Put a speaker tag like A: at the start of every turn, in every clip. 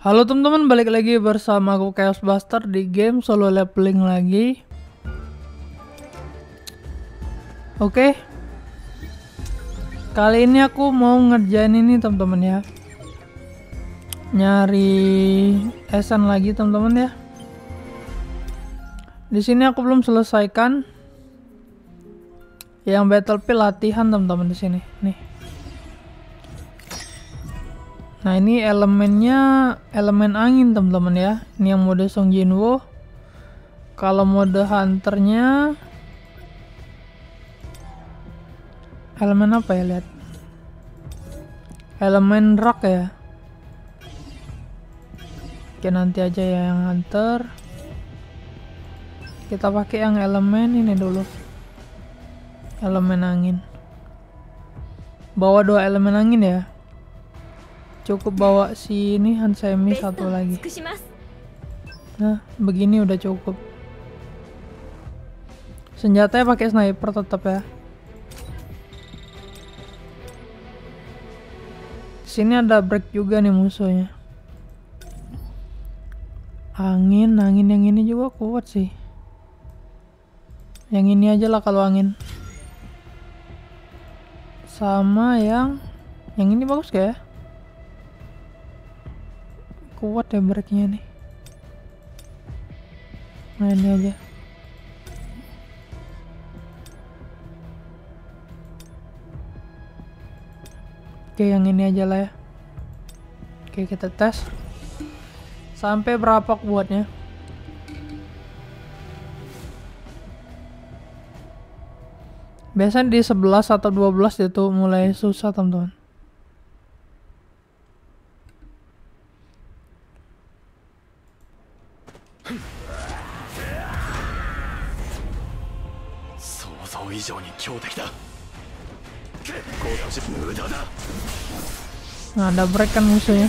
A: Halo teman-teman, balik lagi bersama aku Chaos Buster di game solo leveling lagi. Oke. Kali ini aku mau ngerjain ini teman-teman ya. Nyari esan lagi teman-teman ya. Di sini aku belum selesaikan yang battlefield latihan teman-teman di sini. Nih. Nah ini elemennya elemen angin teman-teman ya. Ini yang mode Song Jinwoo. Kalau mode hunternya elemen apa ya lihat? Elemen rock ya. Oke nanti aja ya yang hunter. Kita pakai yang elemen ini dulu. Elemen angin. Bawa dua elemen angin ya cukup bawa si ini Hansemi satu lagi. Nah begini udah cukup. Senjatanya pakai sniper tetap ya. Sini ada break juga nih musuhnya. Angin angin yang ini juga kuat sih. Yang ini aja lah kalau angin. Sama yang yang ini bagus gak ya kuat ya breaknya nih nah ini aja. Oke yang ini aja lah ya. Oke kita tes. Sampai berapa kuatnya? Biasanya di 11 atau 12 itu mulai susah teman-teman 以上に強敵だ無駄だ Nah, ada break kan musuhnya.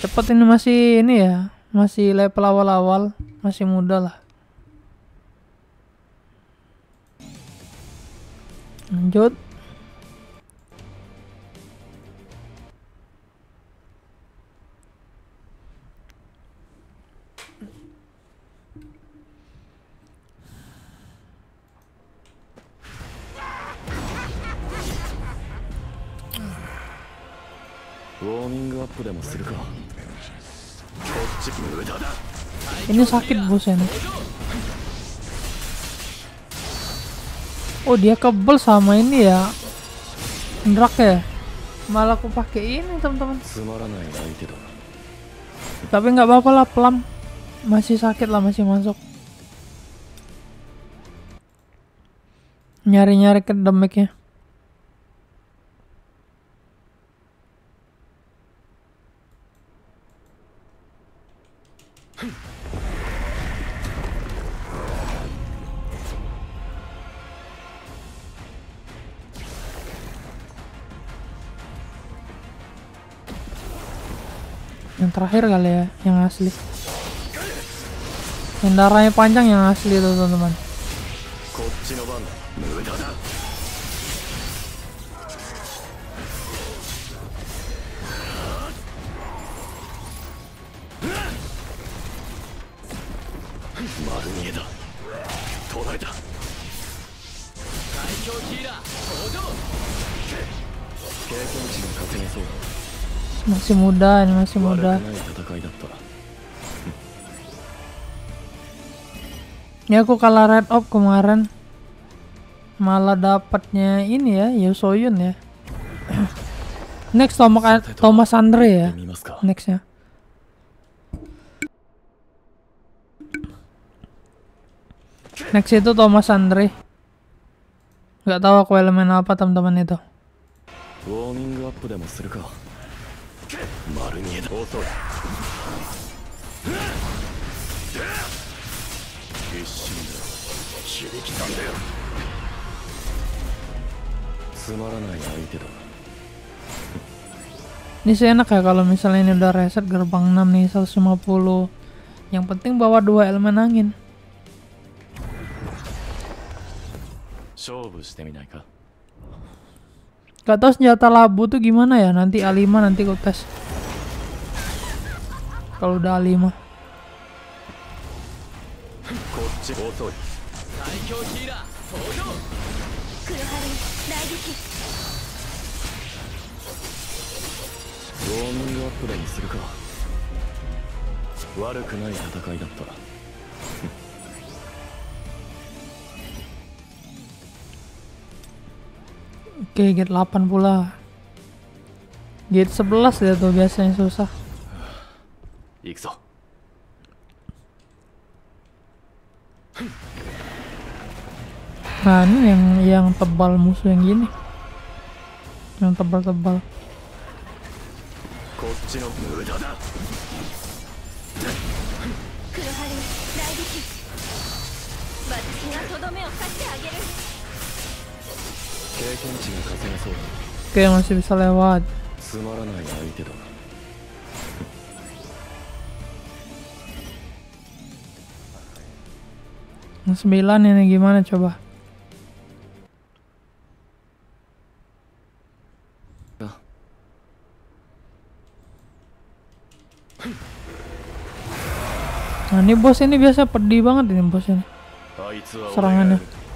A: Cepet ini masih ini ya, masih level awal-awal, masih muda lah. Lanjut. Ini sakit bos ini. Oh dia kebel sama ini ya. Drak ya. Malah aku pakai ini teman-teman. Tapi nggak apa-apa lah pelam. Masih sakit lah masih masuk. Nyari-nyari ke demeknya. Terakhir kali ya yang asli. Yang darahnya panjang yang asli tuh teman-teman masih muda ini masih muda. Ini aku kalah red up kemarin. Malah dapatnya ini ya Yosoyun ya. Next Thomas Thomas Andre ya. nextnya next itu Thomas Andre. Nggak tahu aku elemen apa teman-teman itu 丸見えだ遅い必死だ響きたんだよつまらない相手だ Ini sih enak ya kalau misalnya ini udah reset gerbang 6 nih 150 Yang penting bawa dua elemen angin Gak tau senjata labu tuh gimana ya. Nanti A5 nanti gue tes. Kalau udah A5.
B: kocok, kocok, kocok,
A: oke gate 8 pula gate 11 ya tuh biasanya susah
B: 行くぞ
A: nah ini yang yang tebal musuh yang gini yang tebal-tebal
B: こっちの無駄だ
A: Oke masih bisa lewat. Sembilan ini gimana coba? Nah ini bos ini biasa pedih banget ini bos ini Serangannya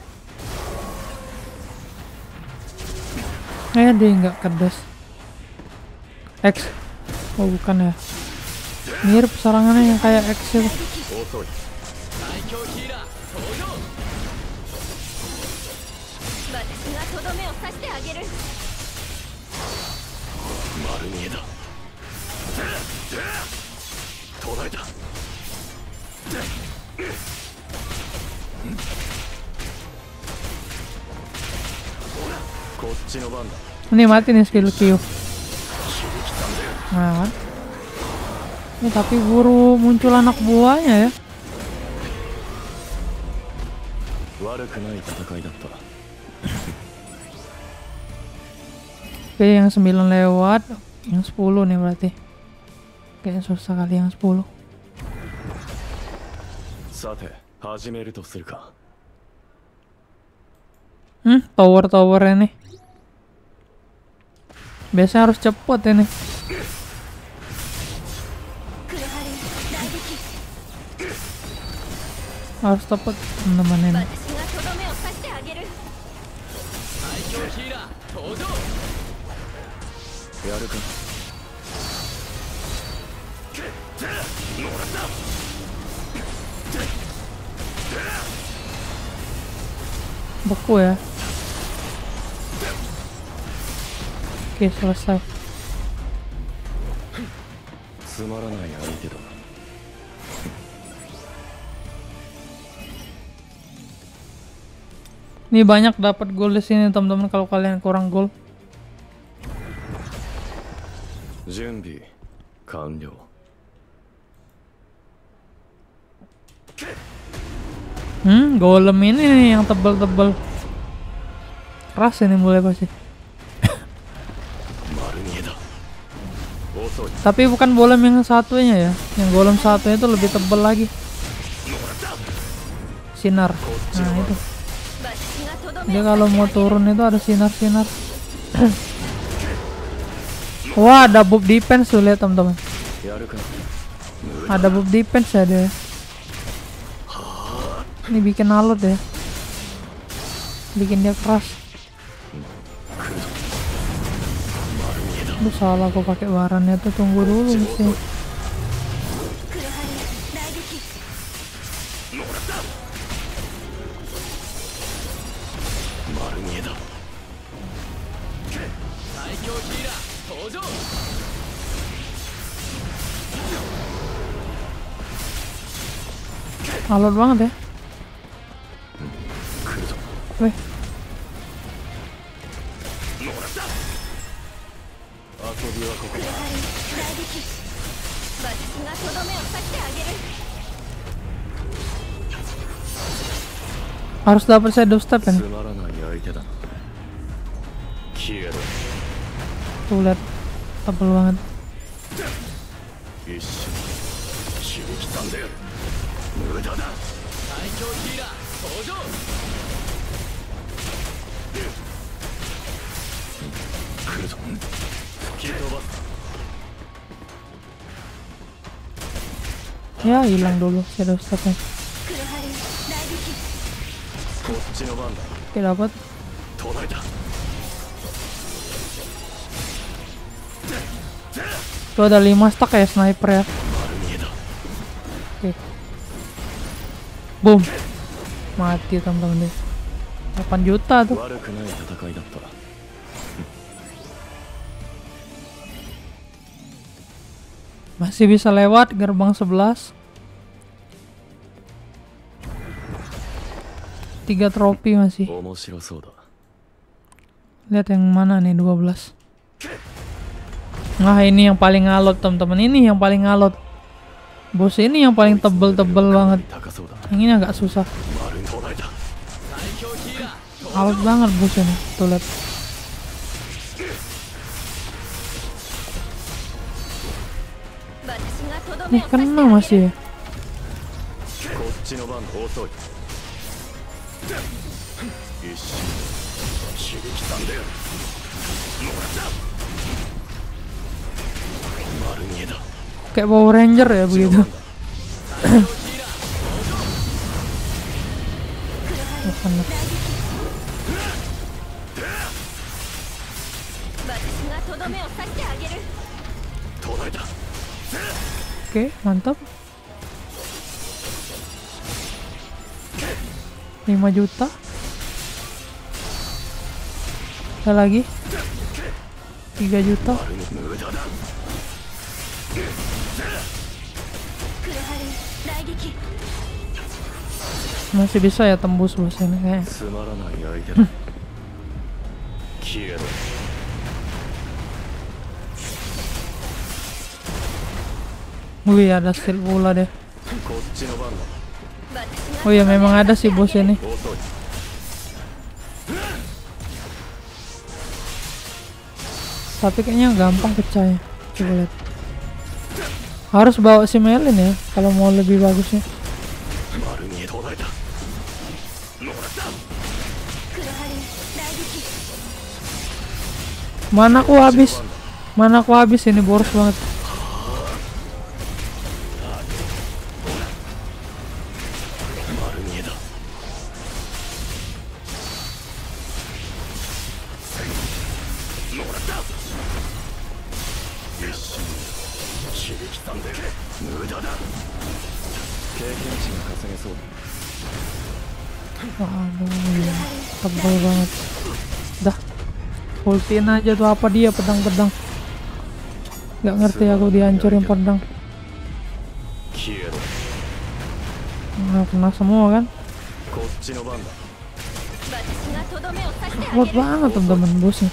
A: eh dia nggak kedas X. Oh bukan ya. Mirip serangannya yang kayak X itu Ini mati nih skill Q. Nah. Ini tapi buru muncul anak buahnya ya. Oke yang 9 lewat, yang 10 nih berarti. Kayaknya susah kali yang 10. Hmm, tower-towernya nih biasanya harus cepet ini. Harus cepet teman-teman beku ya. oke selesai
B: つまらない相手だ
A: Ini banyak dapat gol di sini teman-teman kalau kalian kurang gol.
B: 準備完了
A: Hmm, golem ini nih yang tebel-tebel. Keras ini mulai pasti. Tapi bukan golem yang satunya ya. Yang golem satunya itu lebih tebel lagi. Sinar. Nah, itu. Dia kalau mau turun itu ada sinar-sinar. Wah, ada buff defense tuh lihat teman-teman. Ada buff defense ya dia. Ini bikin alot ya. Bikin dia keras. Duh, salah aku pakai warannya tuh tunggu dulu
C: sih.
A: Alot banget ya.
D: Wih,
A: Harus dapat
B: saya dubstep kan?
A: Tuh lihat tebel banget. Ya hilang dulu saya stepnya. Oke dapat. Tuh ada 5 stack ya sniper ya. Oke. Boom. Mati teman-teman deh. 8 juta tuh. Masih bisa lewat gerbang 11. tiga trofi masih. Lihat yang mana nih 12. Nah, ini yang paling ngalot, teman-teman. Ini yang paling ngalot. Bos ini yang paling tebel-tebel banget. Yang ini agak susah. Ngalot banget bos ini. Tuh lihat.
D: Ini
A: kena masih ya.
B: こっちの番遅い一瞬刺激さんでもらった丸見えだ
A: Kayak Power Ranger ya begitu.
D: 黒春
A: Kena.
D: 私がとどめを刺してあげる
B: 途絶えた
A: Oke, mantap. 5 juta. Ada lagi? 3 juta. Masih bisa ya tembus bos ini
B: kayak
A: Wih ada skill pula deh. Oh ya memang ada sih bos ini. Tapi kayaknya gampang pecah ya. Coba lihat. Harus bawa si Melin ya kalau mau lebih bagusnya. Mana aku habis? Mana aku habis ini boros banget. tebal banget. Dah. Ultiin aja tuh apa dia pedang-pedang. Nggak ngerti aku dihancurin pedang. Nah kena semua kan? Kuat banget teman-teman bosnya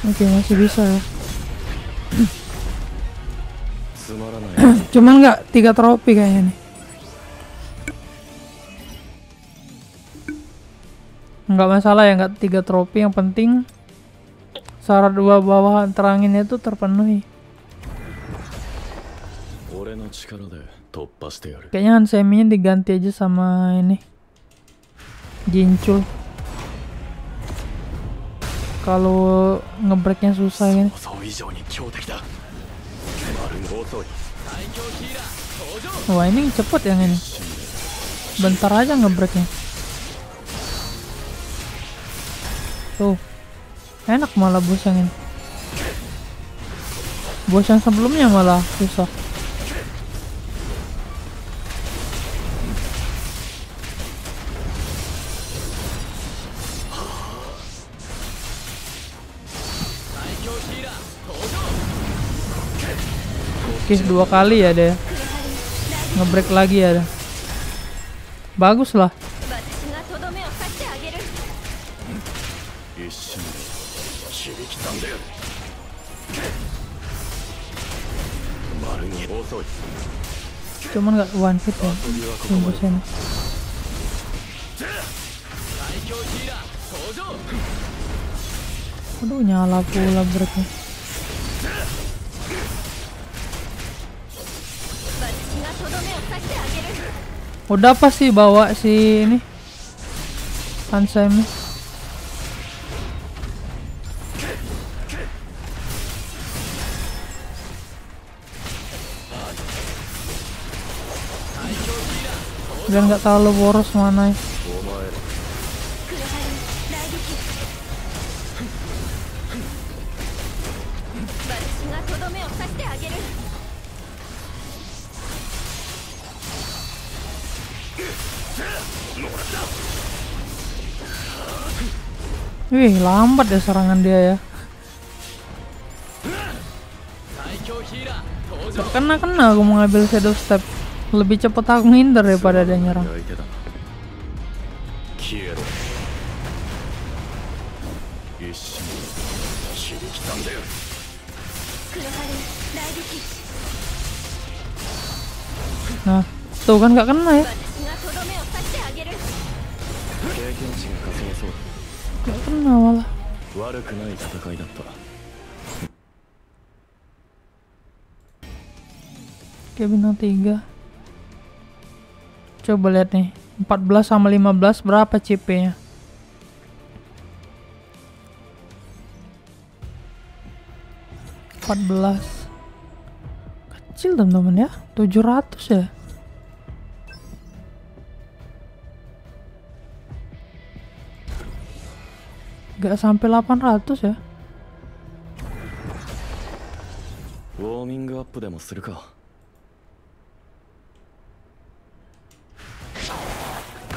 A: Oke okay, masih bisa ya. Cuman nggak tiga tropi kayaknya nih. Nggak masalah ya nggak tiga tropi yang penting syarat dua bawahan teranginnya itu terpenuhi. Kayaknya Hansemi diganti aja sama ini Jincul Kalau ngebreaknya susah ini Wah ini cepet yang ini. Bentar aja ngebreknya. Tuh. Enak malah bos yang ini. Bos yang sebelumnya malah susah. kiss dua kali ya deh, Ngebreak lagi ya. deh Bagus lah. Cuman nggak one hit ya. Aduh nyala pula breaknya. Udah apa sih bawa si ini? Hansem. Biar nggak terlalu boros mana
D: ya.
A: Wih, lambat ya serangan dia ya. Terkena kena-kena aku mengambil shadow step. Lebih cepat aku ngindar daripada dia nyerang. Nah, tuh kan gak kena ya. Gak pernah malah. Oke bintang 3 Coba lihat nih 14 sama 15 berapa CP nya Empat belas. Kecil teman-teman ya. 700 ya? Gak sampai 800 ya
B: ウォーミングアップでもするか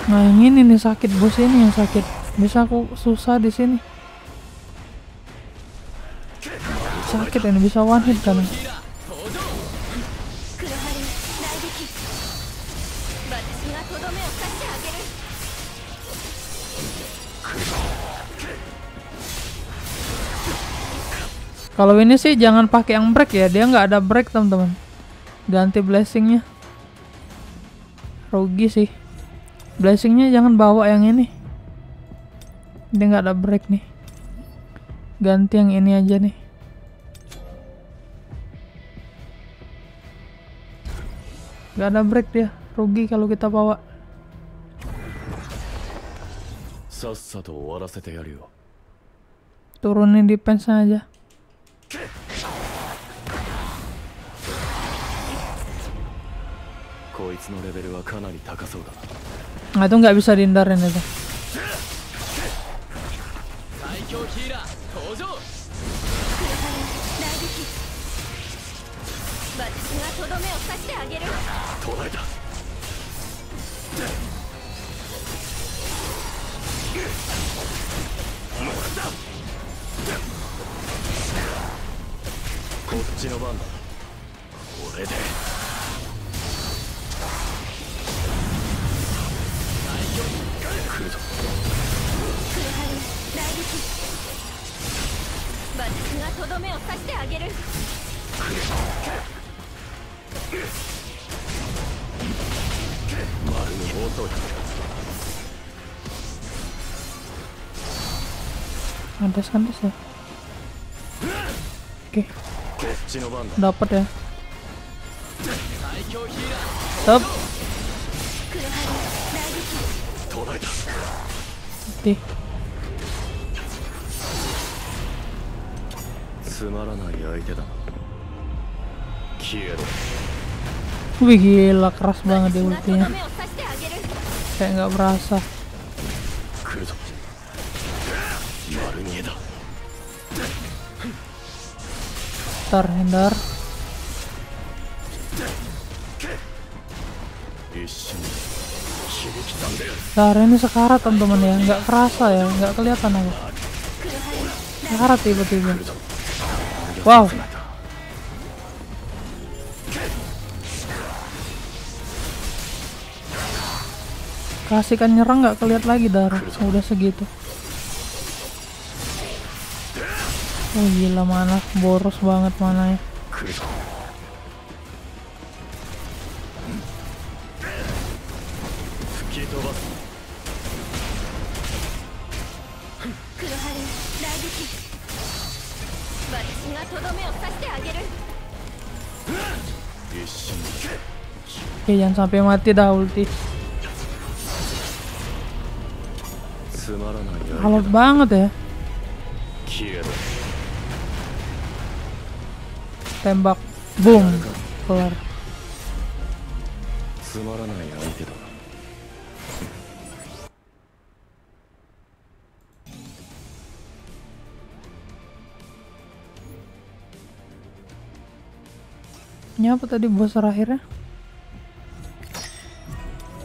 A: Nah yang ini nih sakit bos ini yang sakit. Bisa aku susah di sini. Sakit ini bisa one hit kan? Kalau ini sih jangan pakai yang break ya, dia nggak ada break teman-teman. Ganti blessingnya. Rugi sih. Blessingnya jangan bawa yang ini. Dia nggak ada break nih. Ganti yang ini aja nih. Gak ada break dia, rugi kalau kita bawa. Turunin defense aja.
B: こいつのレベルはかなり高そうだ
A: Nah itu nggak bisa dihindarin itu.
C: 最強ヒーラー登場。
D: 私がとどめを刺してあげる。
B: 取られたこっちの番だ。これで。来るぞ。
D: 来撃私がとどめを刺してあげる。
A: 来
B: る丸に Antes, antes. ¿Qué?
A: dapat ya
B: Top. Mati.
A: Wih gila keras banget dia ultinya. Kayak nggak berasa. Hindar,
B: hindar.
A: Nah, ini sekarat teman-teman ya, nggak kerasa ya, nggak kelihatan
D: aku.
A: Sekarat tiba-tiba. Wow. Kasihkan nyerang nggak kelihatan lagi darah, udah segitu. Oh gila mana boros banget mana ya. Oke jangan sampai mati dah ulti.
B: Halo
A: banget ya tembak. Boom.
B: Keluar.
A: Ini apa tadi bos terakhirnya?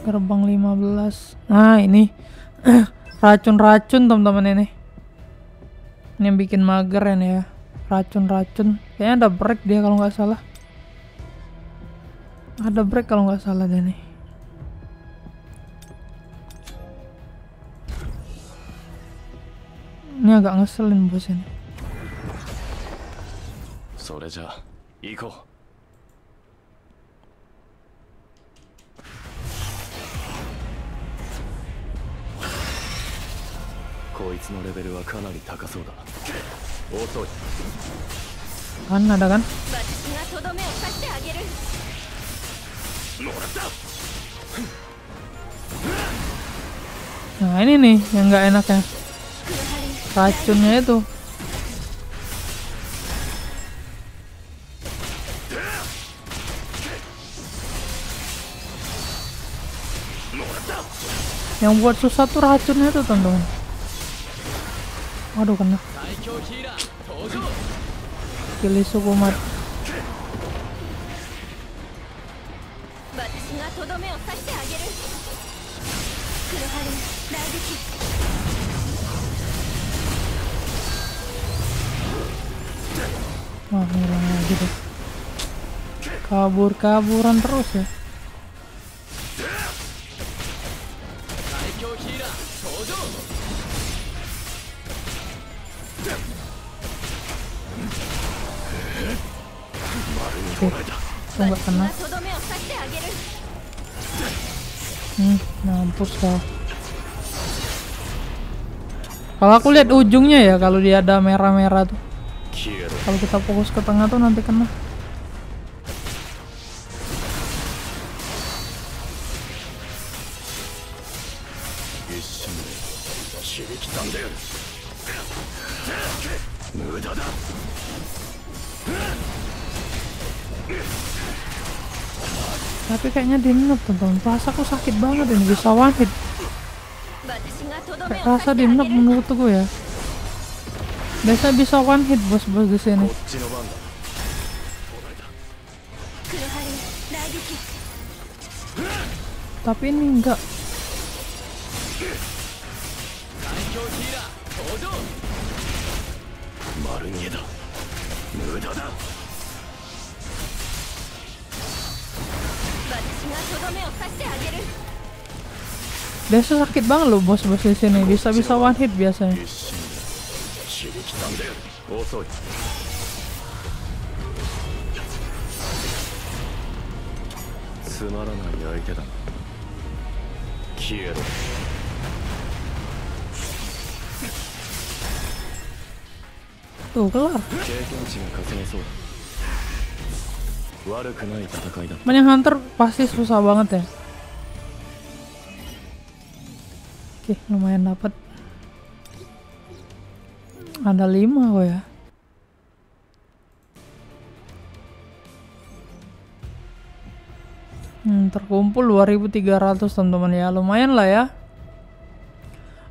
A: Gerbang 15 nah ini. Racun-racun teman-teman ini. Ini yang bikin mager ya Racun-racun. Kayaknya ada break dia kalau nggak salah. Ada break kalau nggak salah dia nih. Ini agak ngeselin bos ini.
B: それじゃあ行こうこいつのレベルはかなり高そうだ遅い
A: kan ada kan? Nah ini nih yang nggak enaknya racunnya itu. Yang buat susah tuh racunnya itu teman-teman. Aduh kena. Pilih suku mat. Wah, hilang lagi deh. Kabur-kaburan terus ya. aku. Nggak kena. Hmm mampus kau. Kalau aku lihat ujungnya ya kalau dia ada merah-merah tuh. Kalau kita fokus ke tengah tuh nanti kena. tapi kayaknya dia teman-teman rasa aku sakit banget ini bisa one kayak rasa
D: dia nop
A: menurut gue ya. Biasa bisa one hit bos-bos di sini. Tapi ini enggak.
D: Marunya
A: Dia sakit banget loh bos-bos di sini. Bisa-bisa one hit biasanya. Tuh kelar. Banyak hunter pasti susah banget ya. Oke, lumayan dapat. Ada lima kok ya. Hmm, terkumpul 2300 teman-teman ya. Lumayan lah ya.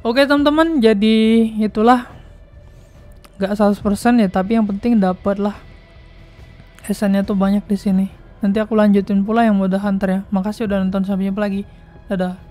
A: Oke teman-teman, jadi itulah. Gak 100% ya, tapi yang penting dapat lah. Esennya tuh banyak di sini. Nanti aku lanjutin pula yang mode hunter ya. Makasih udah nonton sampai jumpa lagi. Dadah.